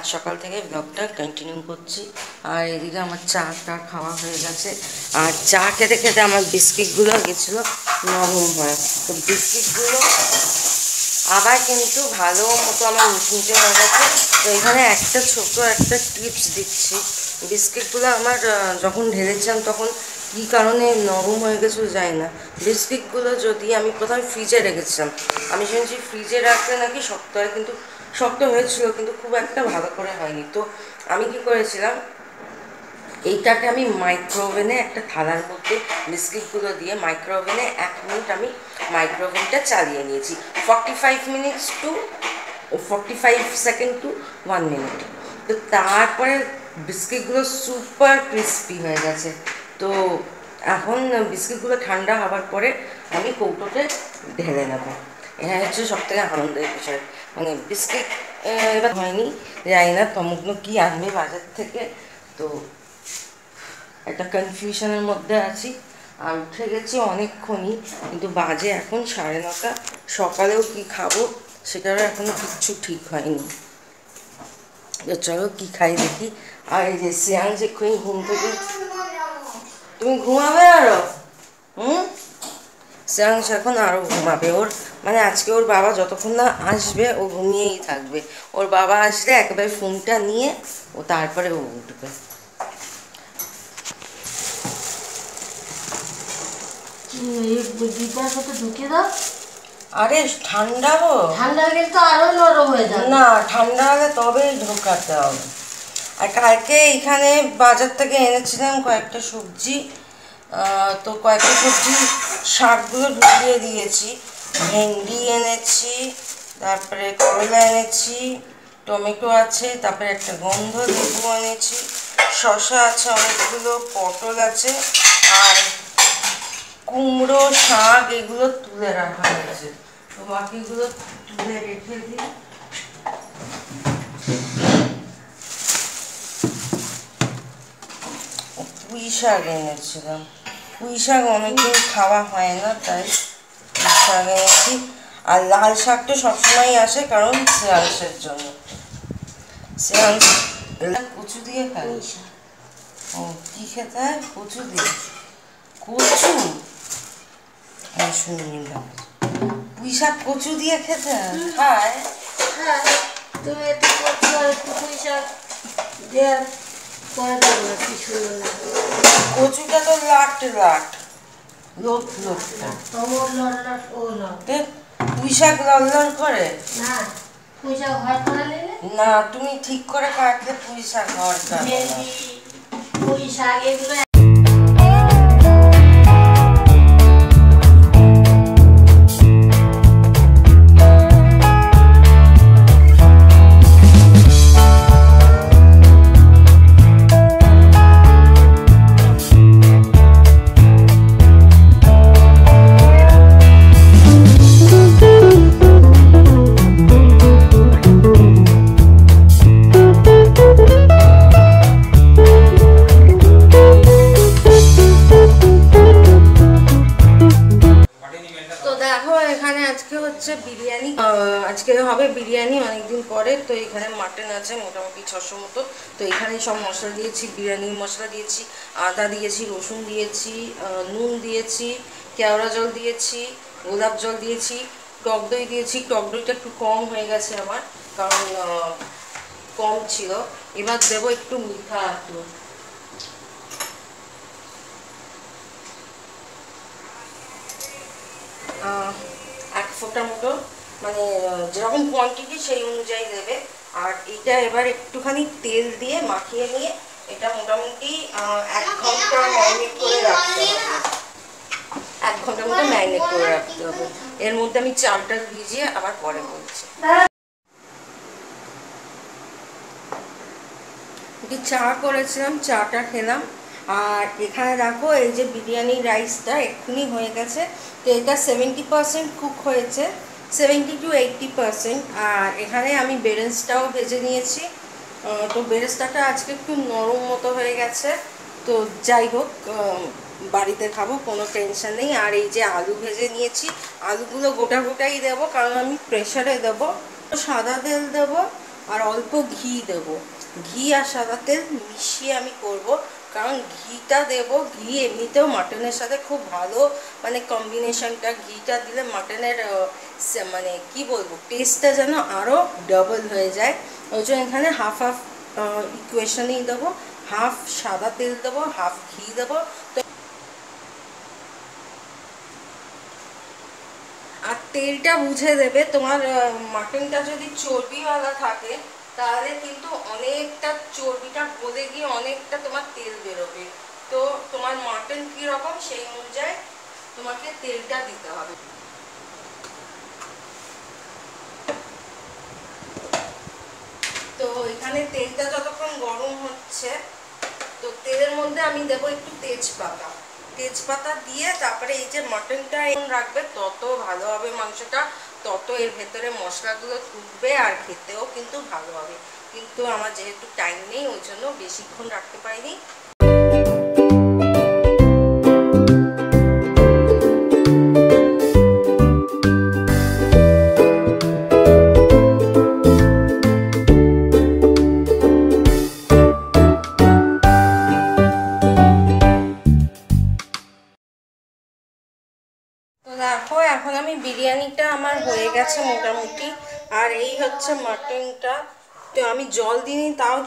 আজ সকাল থেকে ব্লগটা কন্টিনিউ করছি। আর এদিকে আমার চা টা খাওয়া হয়ে গেছে। আর চা খেতে খেতে আমার বিস্কিটগুলো গেছিল নরম হয়ে। তো বিস্কিটগুলো আবার কিন্তু ভালো মতো আমার মিটমিটে হয়ে গেছে। তো এখানে একটা ছোট একটা টিপস দিচ্ছি। বিস্কিটগুলো আমার যখন ঢেলেছিলাম তখন কী কারণে নরম হয়ে গেছিল যায় না। বিস্কিটগুলো যদি আমি প্রথমে ফ্রিজে রেখেছিলাম, আমি শুনেছি ফ্রিজে রাখলে নাকি শক্ত হয়, কিন্তু শক্ত হয়েছিল, কিন্তু খুব একটা ভালো করে হয়নি। তো আমি কি করেছিলাম, এইটাকে আমি মাইক্রোওভেনে একটা থালার মধ্যে বিস্কিটগুলো দিয়ে মাইক্রোওভেনে এক মিনিট আমি মাইক্রোওভেনটা চালিয়ে নিয়েছি। Forty five minutes to forty five second to one minute তো তারপরে বিস্কিটগুলো সুপার ক্রিস্পি হয়ে গেছে। তো এখন বিস্কিটগুলো ঠান্ডা হওয়ার পরে আমি কৌটোতে ঢেলে নেব। এটা হচ্ছে সব থেকে আনন্দের বিষয়। মানে বিস্কিট এবার হয়নি। জানি না তমগ্ন কী আনবে বাজার থেকে। তো একটা কনফিউশনের মধ্যে আছি। আর উঠে গেছি অনেকক্ষণই, কিন্তু বাজে এখন সাড়ে নটা। সকালেও কি খাব সেটারও এখনও কিচ্ছু ঠিক হয়নি। চলো কি খাই দেখি। আর এই যে শ্রেয়াংশ এক্ষুনি ঘুম থেকে তুমি ঘুমাবে আরও? হুম? শ্রেয়াংশ এখন আরও ঘুমাবে ওর। মানে আজকে ওর বাবা যতক্ষণ না আসবে ও ঘুমিয়েই থাকবে। ওর বাবা আসলে একেবারে ফোনটা নিয়ে ও তারপরে ও উঠবে। সাথে ঢুকে দাও। আরে ঠান্ডা গো। ঠান্ডা গেলে তো আরও নরম হয়ে যাবে। না ঠান্ডা হলে তবেই ঢোকাতে হবে। আর কালকে এখানে বাজার থেকে এনেছিলাম কয়েকটা সবজি। তো কয়েকটা সবজি শাকগুলো ঢুকিয়ে দিয়েছি। ভেন্ডি এনেছি, তারপরে করলা এনেছি, টমেটো আছে, তারপরে একটা গন্ধ লেবু এনেছি, শসা আছে অনেকগুলো, পটল আছে, আর কুমড়ো, শাক, এগুলো তুলে রাখা হয়েছে। তো বাকিগুলো তুলে রেখে দিই। পুঁই শাক এনেছিলাম। পুঁই শাক অনেকদিন খাওয়া হয় না, তাই শাক এনেছি আর লাল শাক তো সবসময়ই আসে কারণ শ্রেয়াংসের জন্য। শ্রেয়াংস কচু দিয়ে খাই ও কি খেতে হয়? কচু দিয়ে। কচু? হ্যাঁ শুনিনি পুঁই শাক কচু দিয়ে খেতে হয়? হ্যাঁ তুমি একটু করছ আর একটু পুঁই শাক দিয়ে করে দেবো না কি সুন্দর কচুটা তো লাট লাট। লোট লোট তোমার ও করে? না পুঁইশাক ঘর করে না তুমি ঠিক করে কাটলে পুঁই শাক হওয়ার ভেন্ডি পুঁই শাক এগুলো তো এখানে মাটন আছে মোটামুটি ছশো মতো। তো এখানে সব মশলা দিয়েছি বিরিয়ানি মশলা দিয়েছি আদা দিয়েছি রসুন দিয়েছি নুন দিয়েছি কেওড়া জল দিয়েছি গোলাপ জল দিয়েছি টক দই দিয়েছি। টক দইটা একটু কম হয়ে গেছে আমার কারণ কম ছিল। এবার দেবো একটু মিঠা আহ, এক ফোঁটা মতো মানে যেরকম কোয়ান্টিটি সেই অনুযায়ী দেবে। আর এটা এবার একটুখানি তেল দিয়ে মাখিয়ে নিয়ে এটা মোটামুটি এক ঘণ্টা ম্যারিনেট করে রাখতে হবে। এক ঘণ্টার মতো ম্যারিনেট করে রাখতে হবে। এর মধ্যে আমি চালটা ভিজিয়ে আবার পরে বলছি একটু চা করেছিলাম চাটা খেলাম। আর এখানে দেখো এই যে বিরিয়ানি রাইসটা এক্ষুনি হয়ে গেছে। তো এটা সেভেন্টি পার্সেন্ট কুক হয়েছে। সেভেন্টি টু এইটটি পার্সেন্ট আর এখানে আমি বেরেন্সটাও ভেজে নিয়েছি। তো বেরেস্তাটা আজকে একটু নরম মতো হয়ে গেছে। তো যাই হোক বাড়িতে খাব, কোনো টেনশন নেই। আর এই যে আলু ভেজে নিয়েছি, আলুগুলো গোটা গোটাই দেবো, কারণ আমি প্রেশারে দেবো। সাদা তেল দেবো, আর অল্প ঘি দেব। ঘি আর সাদা তেল মিশিয়ে আমি করব। কারণ ঘিটা দেব, ঘি এমনিতেও মাটনের সাথে খুব ভালো। মানে কম্বিনেশনটা ঘিটা দিলে মাটনের মানে কি বলব টেস্টটা যেন আরও ডবল হয়ে যায়। ওই জন্য এখানে হাফ হাফ ইকুয়েশনেই দেবো। হাফ সাদা তেল দেবো হাফ ঘি দেবো। তো আর তেলটা বুঝে দেবে। তোমার মাটনটা যদি চর্বিওয়ালা থাকে তাহলে কিন্তু অনেকটা চর্বিটা গলে গিয়ে অনেকটা তোমার তেল বেরোবে। তো তোমার মাটন কীরকম সেই অনুযায়ী তোমাকে তেলটা দিতে হবে। তো এখানে তেলটা যতক্ষণ গরম হচ্ছে, তো তেলের মধ্যে আমি দেবো একটু তেজপাতা। তেজপাতা দিয়ে তারপরে এই যে মাটনটা এখন রাখবে, তত ভালো হবে মাংসটা। তত এর ভেতরে মশলাগুলো তুলবে আর খেতেও কিন্তু ভালো হবে। কিন্তু আমার যেহেতু টাইম নেই, ওই জন্য বেশিক্ষণ রাখতে পারিনি।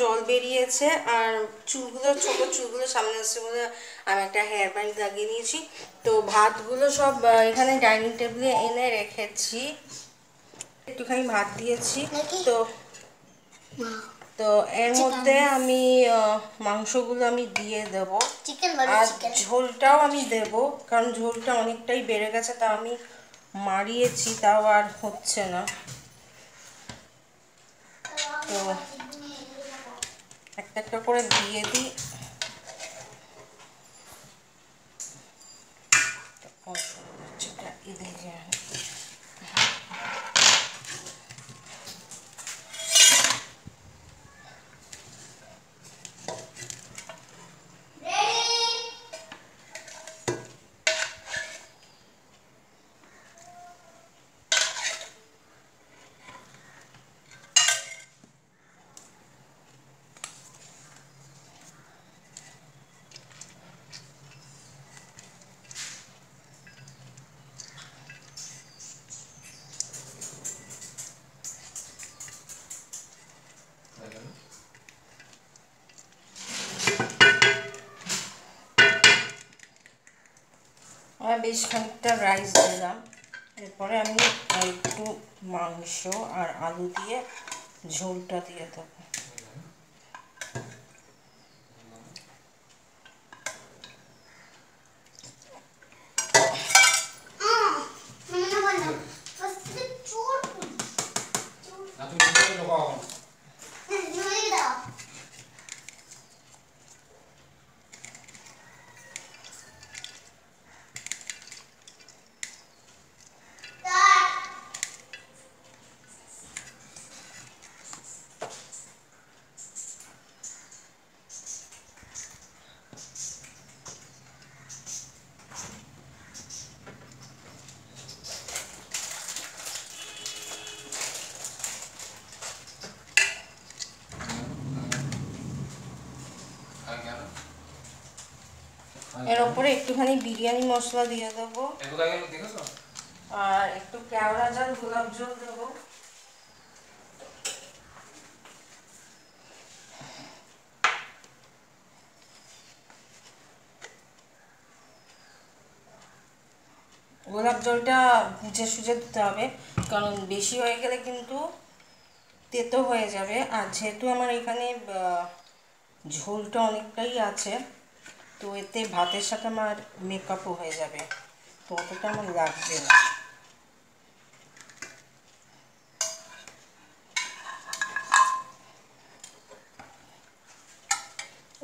জল বেরিয়েছে আর চুলগুলো ছোটো চুলগুলো সামনে আসছে বলে আমি একটা হেয়ার ব্যান্ড লাগিয়ে নিয়েছি। তো ভাতগুলো সব এখানে ডাইনিং টেবিলে এনে রেখেছি। একটুখানি ভাত দিয়েছি। তো তো এর মধ্যে আমি মাংসগুলো আমি দিয়ে দেবো। আর ঝোলটাও আমি দেব কারণ ঝোলটা অনেকটাই বেড়ে গেছে তা আমি মারিয়েছি তাও আর হচ্ছে না। তো একটা একটা করে দিয়ে দিই। এদিকে বেশ খানিকটা রাইস দিলাম। এরপরে আমি একটু মাংস আর আলু দিয়ে ঝোলটা দিয়ে দেবো। এর ওপরে একটুখানি বিরিয়ানি মশলা দিয়ে দেবো। আর একটু কেওড়া জল গোলাপ জল দেবো। গোলাপ জলটা বুঝে সুজে দিতে হবে কারণ বেশি হয়ে গেলে কিন্তু তেতো হয়ে যাবে। আর যেহেতু আমার এখানে ঝোলটা অনেকটাই আছে তো এতে ভাতের সাথে আমার মেকআপও হয়ে যাবে। তো অতটা আমার লাগবে না।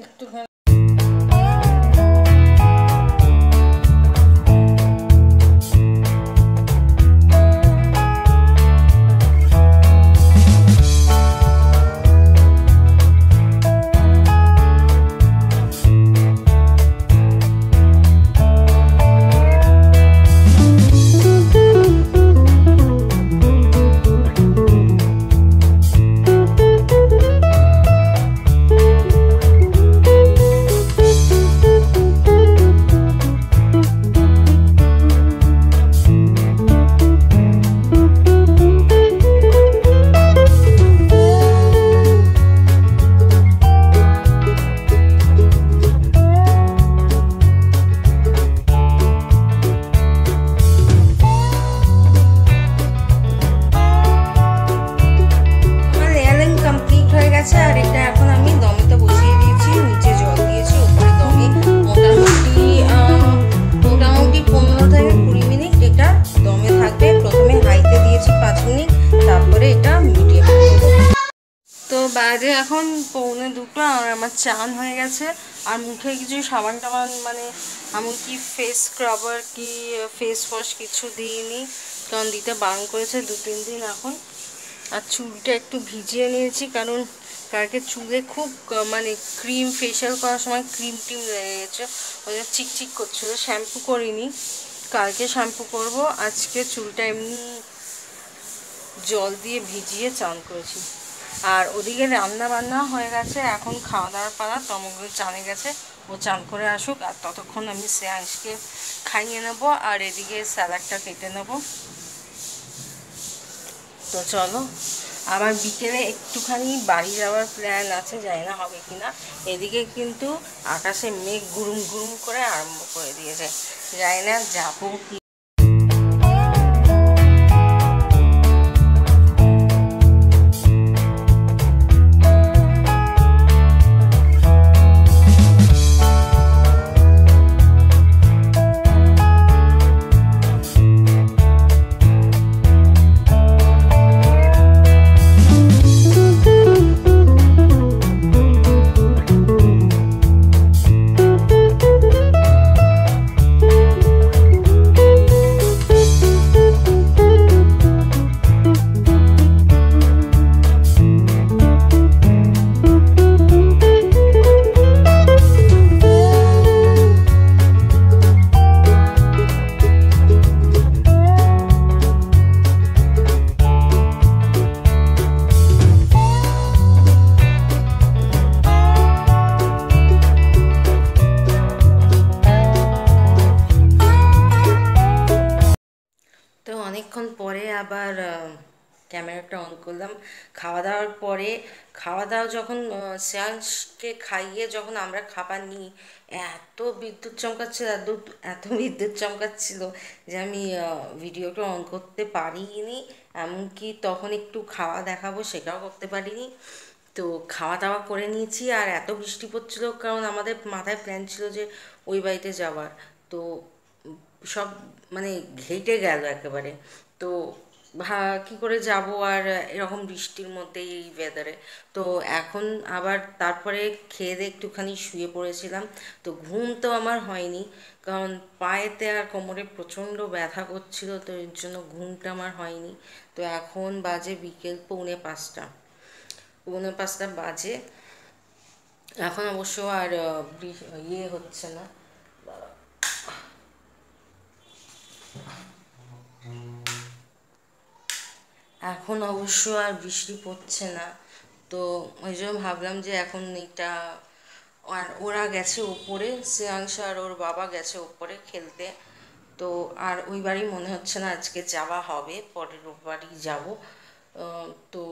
একটুখানি এখন পৌনে দুটো আর আমার চান হয়ে গেছে। আর মুখে কিছু সাবান টাবান মানে এমনকি ফেস স্ক্রাবার কি ফেস ওয়াশ কিছু দিইনি। কারণ দিতে বারণ করেছে দু, তিন দিন এখন। আর চুলটা একটু ভিজিয়ে নিয়েছি কারণ কালকে চুলে খুব মানে ক্রিম ফেশিয়াল করার সময় ক্রিম টিম লেগে গেছে। জন্য চিকচিক করছিল। শ্যাম্পু করিনি। কালকে শ্যাম্পু করব। আজকে চুলটা এমনি জল দিয়ে ভিজিয়ে চান করেছি। আর ওদিকে রান্না বান্না হয়ে গেছে, এখন খাওয়া দাওয়ার পালা। তমগুলো চানে গেছে, ও চান করে আসুক, আর ততক্ষণ আমি শ্রেয়াংশকে খাইয়ে নেব, আর এদিকে স্যালাডটা কেটে নেব। তো চলো, আবার বিকেলে একটুখানি বাড়ি যাওয়ার প্ল্যান আছে, জানি না হবে কিনা। এদিকে কিন্তু আকাশে মেঘ গুরুম গুরুম করে আরম্ভ করে দিয়েছে। জানি না, যাব কি ক্যামেরাটা অন করলাম। খাওয়া দাওয়ার পরে খাওয়া দাওয়া যখন শ্রেয়াংশকে খাইয়ে যখন আমরা খাবার নিই, এত বিদ্যুৎ চমকাচ্ছিল এত এত বিদ্যুৎ চমকাচ্ছিল যে আমি ভিডিওটা অন করতে পারিনি। এমনকি তখন একটু খাওয়া দেখাবো সেটাও করতে পারিনি। তো খাওয়া দাওয়া করে নিয়েছি, আর এত বৃষ্টি পড়ছিল, কারণ আমাদের মাথায় প্ল্যান ছিল যে ওই বাড়িতে যাওয়ার। তো সব মানে ঘেটে গেল একেবারে। তো কী করে যাব আর এরকম বৃষ্টির মধ্যে এই ওয়েদারে তো এখন আবার তারপরে খেয়ে দিয়ে একটুখানি শুয়ে পড়েছিলাম। তো ঘুম তো আমার হয়নি, কারণ পায়েতে আর কোমরে প্রচণ্ড ব্যথা করছিল, তো এর জন্য ঘুমটা আমার হয়নি। তো এখন বাজে বিকেল পৌনে পাঁচটা। পৌনে পাঁচটা বাজে। এখন অবশ্য আর ইয়ে হচ্ছে না। এখন অবশ্য আর বৃষ্টি পড়ছে না। তো ওই জন্য ভাবলাম যে এখন এটা আর ওরা গেছে ওপরে, শ্রেয়াংশ আর ওর বাবা গেছে ওপরে খেলতে। তো আর ওই বাড়ি মনে হচ্ছে না আজকে যাওয়া হবে, পরের বাড়ি যাব। তো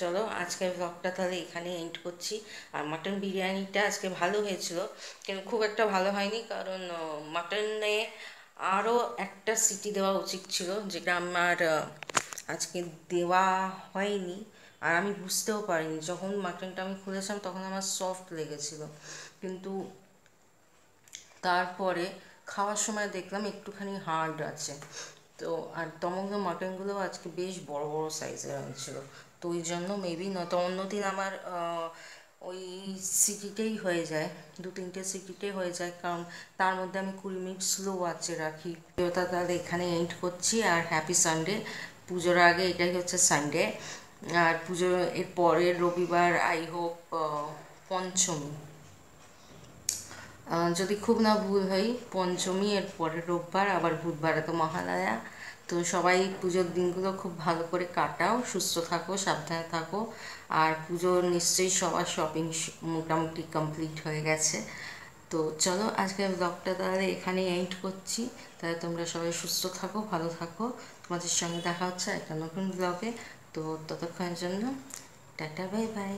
চলো আজকের ব্লগটা তাহলে এখানে এন্ড করছি। আর মাটন বিরিয়ানিটা আজকে ভালো হয়েছিল কিন্তু খুব একটা ভালো হয়নি, কারণ মাটনে আরও একটা সিটি দেওয়া উচিত ছিল, যেটা আমার আজকে দেওয়া হয়নি আর আমি বুঝতেও পারিনি। যখন মাটনটা আমি খুলেছিলাম তখন আমার সফট লেগেছিল। কিন্তু তারপরে খাওয়ার সময় দেখলাম একটুখানি হার্ড আছে। তো আর তমঙ্গ মাটনগুলো আজকে বেশ বড় বড় সাইজের হয়েছিল। তো ওই জন্য মেবি নয় নয়তো অন্যদিন আমার ওই সিটিতেই হয়ে যায়। দু তিনটে সিটিতে হয়ে যায়। কারণ তার মধ্যে আমি কুড়ি মিনিট স্লো আছে রাখি। তাহলে এখানে এন্ড করছি আর হ্যাপি সানডে পুজোর আগে এটাই হচ্ছে সানডে আর পুজোর এর পরের রবিবার আই হোপ পঞ্চমী। যদি খুব না ভুল হয়, পঞ্চমী, এর পরের রোববার, আবার বুধবারে তো মহালয়া। তো সবাই পুজোর দিনগুলো খুব ভালো করে কাটাও, সুস্থ থাকো, সাবধানে থাকো। আর পুজোর নিশ্চয়ই সবার শপিং মোটামুটি কমপ্লিট হয়ে গেছে। তো চলো আজকের ব্লগটা তাহলে এখানে এন্ড করছি। তাহলে তোমরা সবাই সুস্থ থাকো, ভালো থাকো। তোমাদের সঙ্গে দেখা হচ্ছে একটা নতুন ব্লগে তো ততক্ষণের জন্য টাটা বাই বাই